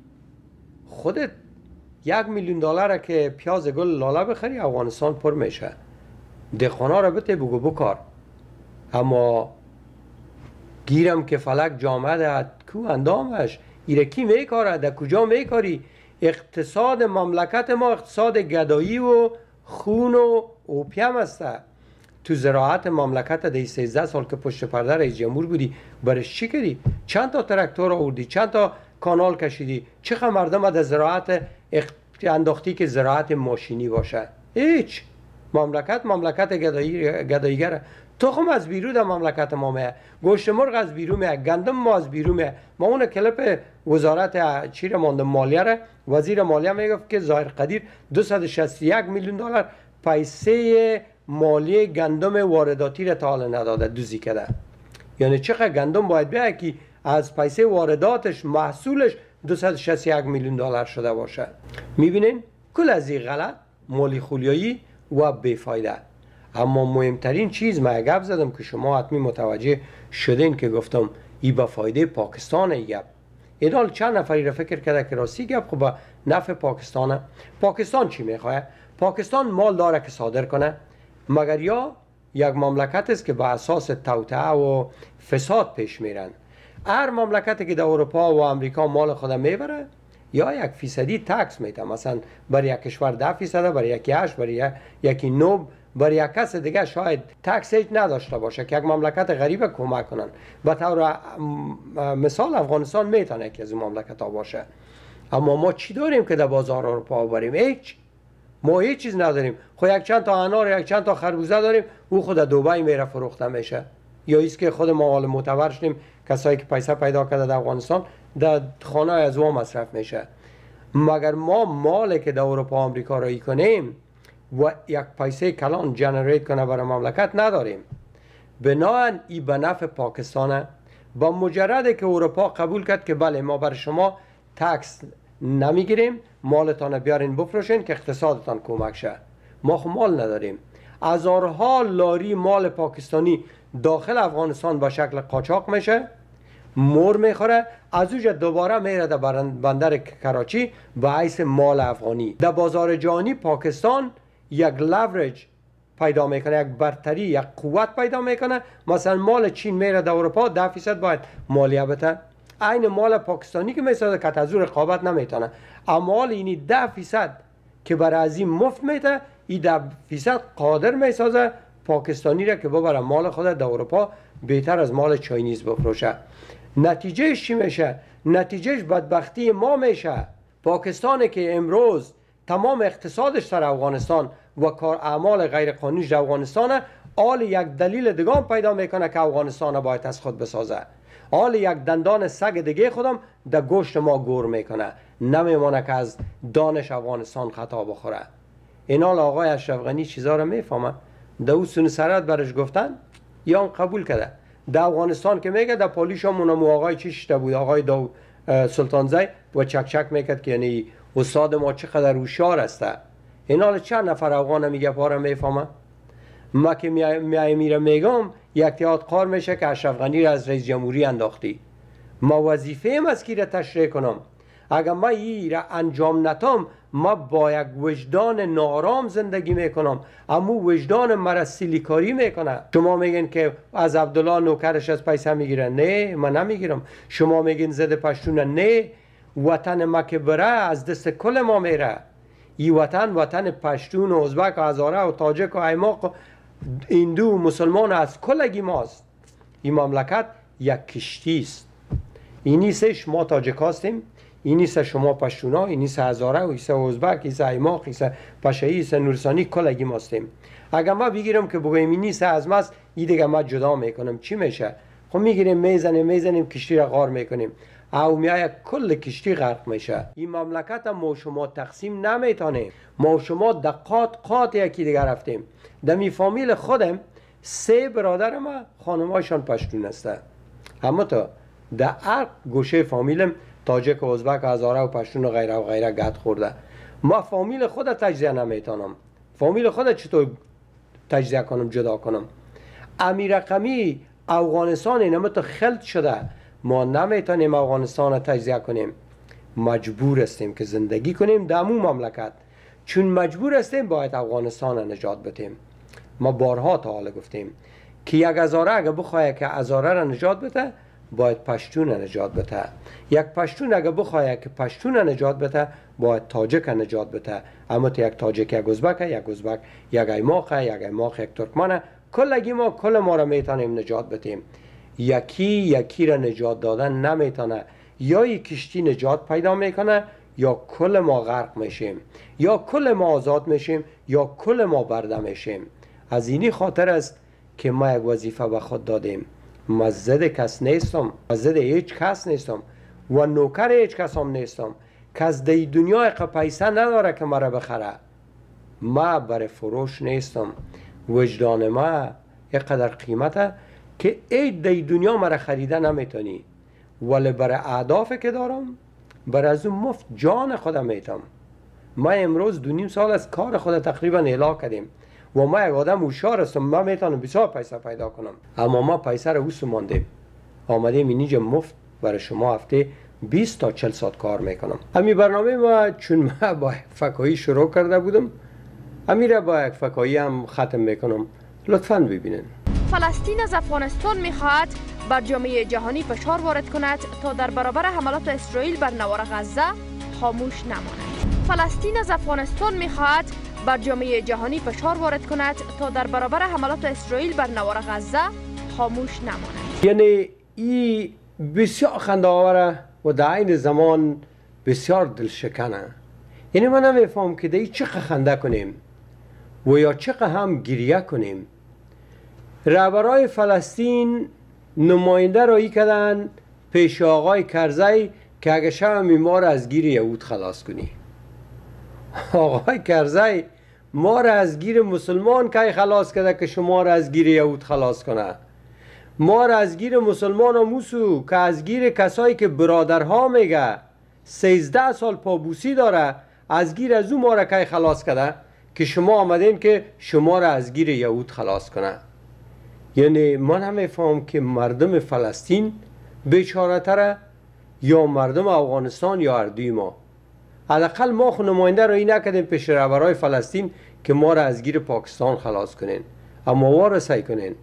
خودت یک میلیون دلار که پیاز گل لاله بخری افغانستان پر میشه. دخانا را بته بگو بکار. اما گیرم که فلک جامعه ده کو اندامش؟ ایره کی میکاره در کجا میکاری اقتصاد مملکت ما اقتصاد گدایی و خون و اوپیم است. تو زراعت مملکت ده 13 سال که پشت پرده رئیس جمهور بودی برای چی کردی؟ چند تا تراکتور آوردی؟ چند تا کانال کشیدی؟ چه مردم از زراعت انداختی که زراعت ماشینی باشه؟ هیچ. مملکت مملکت گدایی گداییگره تخم از بیرون در مملکت ما میه. گوشت مرغ از بیرون میه. گندم ما از بیرون میه. ما اون کلپ وزارت چیر مانده؟ مالیه را. وزیر مالیه می‌گفت که ظاهر قدیر 261 میلیون دلار پیسه مالی گندم وارداتی را تا حال نداده دوزی کرده یعنی چقدر گندم باید بیاید که از پیسه وارداتش محصولش 261 میلیون دلار شده باشه. می‌بینین؟ کل از این غلط مالی خولیایی و بیفایده. اما مهمترین چیز ما گپ زدم که شما حتمی متوجه شدین که گفتم ای با فایده پاکستان ای گپ. این چند نفری را فکر کرده که راستی گپ خب نفع پاکستانه. پاکستان چی می‌خواه پاکستان مال داره که صادر کنه. مگر یا یک مملکت است که با اساس توطعه و فساد پیش میرن؟ هر مملکتی که در اروپا و امریکا مال خود می‌بره یا یک فیصدی تکس میده. مثلا برای یک کشور ده فیصده برای یکی هشت برای یکی نو برای یک کس دیگه شاید تکس هیچ نداشته باشه که یک مملکت غریب کمک کنن. به طور مثال افغانستان می‌تونه که از مملکت ها باشه. اما ما چی داریم که در بازار اروپا بریم هیچ. ما هیچ چیز نداریم. خو یک چند تا انار یک چند تا خربوزه داریم او خود دبی میره فروخته میشه. یا ایست که خود ما حال معتبر شدیم کسایی که پیسه پیدا کرده در افغانستان در خانه از ما مصرف میشه. مگر ما مال که در اروپا آمریکا رایی کنیم و یک پیسه کلان جنریت کنه برای مملکت نداریم. بناهن ای به نفع پاکستانه. با مجرد که اروپا قبول کرد که بله ما بر شما تکس نمی‌گیریم. مالتان بیارین بفروشین که اقتصادتان کمک شه. ما خو مال نداریم. هزارها لاری مال پاکستانی داخل افغانستان با شکل قاچاق میشه مور می‌خوره از اوجه دوباره میره در بندر کراچی به حیث مال افغانی. در بازار جهانی پاکستان یک لورج پیدا می‌کنه یک برتری یک قوت پیدا می‌کنه. مثلا مال چین میره در اروپا ده فیصد باید مالیه بده. عین مال پاکستانی که می‌سازه که از رقابت نمی‌تونه. اما مال اینی ده فیصد که برای از این مفت میده این ده فیصد قادر می‌سازه پاکستانی را که ببره مال خود در اروپا بهتر از مال چاینیز بفروشه. نتیجه چی میشه؟ نتیجهش بدبختی ما میشه. پاکستانی که امروز تمام اقتصادش در افغانستان و کار اعمال غیر قانونیش در افغانستان آل یک دلیل دگان پیدا می‌کنه که افغانستان باید از خود بسازه. آل یک دندان سگ دیگه خودم در گوشت ما گور می‌کنه. نمیمانه که از دانش افغانستان خطا بخوره. این حال آقای اشرف غنی چیزا رو می‌فهمه؟ در او سن برش گفتن یا قبول کرده؟ در افغانستان که میگه در پالیش هم اونم آقای چی شده بود؟ آقای دو سلطانزی و چک می‌کرد که یعنی استاد ما چقدر هوشیار است. این حال چند نفر افغان میگه پاره می‌فهمه؟ ما که می میره میگم یک تیاد قار میشه که اشرف غنی را از رئیس جمهوری انداختی. ما وظیفه ایم از کی را تشریح کنم. اگر ما ای را انجام نتم ما با یک وجدان نارام زندگی می‌کنم. اما وجدان مرا کاری می‌کنه. شما میگین که از عبدالله نوکرش از پیسه می‌گیره. نه من نمی‌گیرم. شما میگین زده پشتونه. نه وطن ما که بره از دست کل ما میره. ای وطن وطن پشتون و ازبک و هزاره و تاجک و ایماق هندو و مسلمان از کلگی ماست این مملکت یک کشتی است. این نیستش ما تاجک هستیم این نیست شما پشتونا این نیست هزاره و ایسه ازبک ایسه ایماق ایسه پشهی ایسه نورسانی. کلگی ماستیم اگر ما بگیرم که بگویم این نیست از ماست این دیگه ما جدا می‌کنم چی میشه؟ خب می‌گیریم می‌زنیم می‌زنیم کشتی را غار می‌کنیم. او میای کل کشتی غرق میشه. این مملکت ما شما تقسیم نمیتانیم ما شما دقات قات یکی دیگر رفتیم. دمی فامیل خودم سه برادر ما خانمایشان پشتون هسته اما تا در هر گوشه فامیلم تاجک و ازبک و هزاره و پشتون و غیره و غیره گد خورده. ما فامیل خود تجزیه نمیتانم فامیل خود چطور تجزیه کنم جدا کنم؟ امیر رقمی افغانستان اینمه تو خلط شده. ما نمی‌تونیم افغانستان تجزیه کنیم. مجبور هستیم که زندگی کنیم در امون مملکت. چون مجبور هستیم باید افغانستان نجات بتیم ما بارها تا حالا گفتیم که یک ازاره اگه بخواه که ازاره را نجات بده باید پشتون نجات بده. یک پشتون اگه بخواه که پشتون نجات بده باید تاجک نجات بده. اما تو یک تاجک یک ازبک یک ازبک یک ایماق یک ایماق یک ترکمانه کلگی ما کل ما را می‌تونیم نجات بدیم. یکی یکی را نجات دادن نمی‌تونه. یا یک کشتی نجات پیدا می‌کنه یا کل ما غرق میشیم. یا کل ما آزاد میشیم یا کل ما برده میشیم. از اینی خاطر است که ما یک وظیفه به خود دادیم. مزد کس نیستم. مزد هیچ کس نیستم. و نوکر هیچ کس هم نیستم. کس دی دنیا پیسه نداره که مرا بخره. ما بر فروش نیستم. وجدان ما قدر قیمته که ای دی دنیا مرا خریده نمی‌تونی. ولی برای اهداف که دارم بر از اون مفت جان خودم میتم ما امروز دو نیم سال از کار خود تقریبا اعلا کردیم. و ما یک آدم هوشیار هستم ما می‌تونم بسیار پیسه پیدا کنم. اما ما پیسه رو اوسو ماندیم. آمدیم اینجا مفت برای شما هفته 20 تا 40 ساعت کار می‌کنم. امی برنامه ما چون ما با فکایی شروع کرده بودم امی را با یک فکایی هم ختم می‌کنم. لطفا ببینین. فلسطین از افغانستان می‌خواهد بر جامعه جهانی فشار وارد کند تا در برابر حملات اسرائیل بر نوار غزه خاموش نماند. فلسطین از افغانستان می‌خواهد بر جامعه جهانی فشار وارد کند تا در برابر حملات اسرائیل بر نوار غزه خاموش نماند. یعنی این بسیار خنده و در این زمان بسیار دلشکنه. یعنی من نمیفهم که در چقدر خنده کنیم و یا چقدر هم گریه کنیم. رهبرای فلسطین نماینده رایی کردن پیش آقای کرزی که اگه شب میمار از گیر یهود خلاص کنی. آقای کرزی ما را از گیر مسلمان کی خلاص کرده که شما را از گیر یهود خلاص کنه؟ ما را از گیر مسلمان و موسو که از گیر کسایی که برادرها میگه سیزده سال پابوسی داره از گیر از او ما را کی خلاص کرده؟ که شما آمدین که شما را از گیر یهود خلاص کنه. یعنی من نمیفهم که مردم فلسطین بیچاره تره یا مردم افغانستان یا اردوی ما. حداقل ما خو نماینده رو این نکردیم پیش رهبرای فلسطین که ما را از گیر پاکستان خلاص کنین اما وار سعی کنین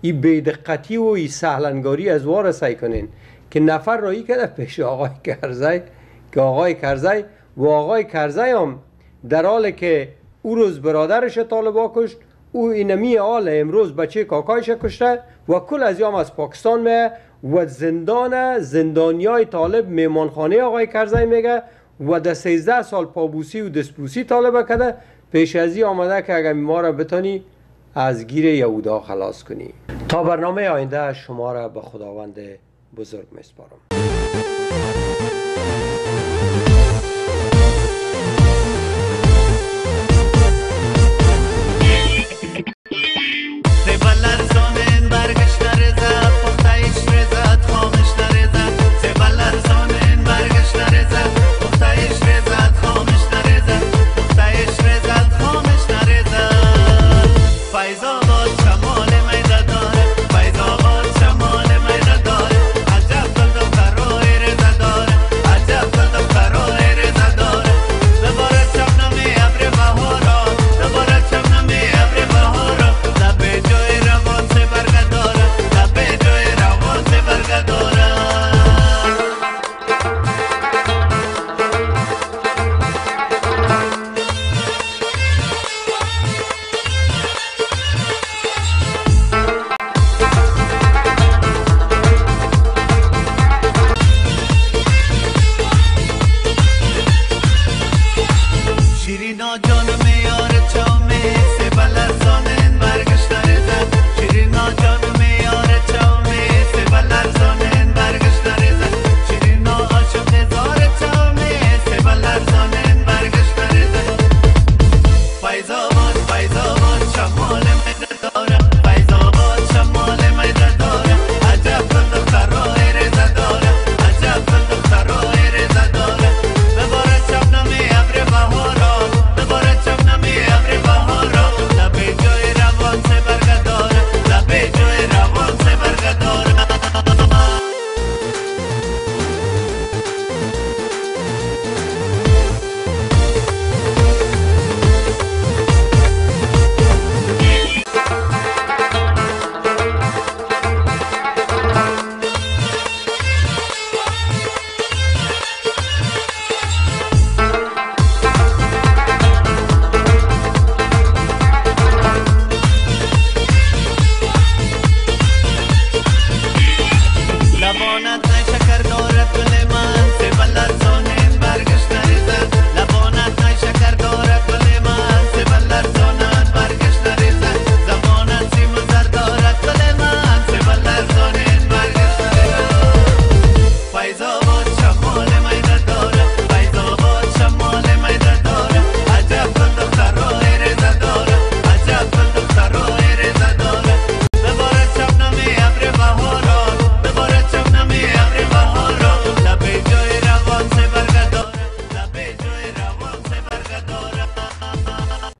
این بیدقتی و این سهلنگاری از وار سعی کنین که نفر رایی کرده پیش آقای کرزی که آقای کرزی و آقای کرزی هم در حالی که او روز برادرش طالبا کشت او اینمی حال امروز بچه کاکایش کشته و کل از یام از پاکستان می و زندان زندانیای طالب میمانخانه آقای کرزی میگه و در 13 سال پابوسی و دستبوسی طالب کرده پیش ازی آمده که اگر ما را بتانی از گیر یهودا خلاص کنی تا برنامه آینده شما را به خداوند بزرگ میسپارم lanzó de embarcar.